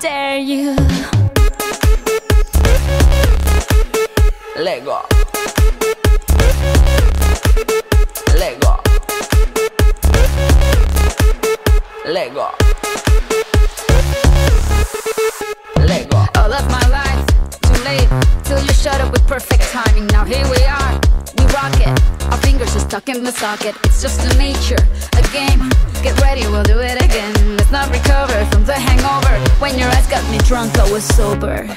Dare you? Lego. Lego. Lego. Lego. Till you shut up with perfect timing. Now here we are, we rock it. Our fingers are stuck in the socket. It's just a nature, a game. Get ready, we'll do it again. Let's not recover from the hangover. When your eyes got me drunk, I was sober.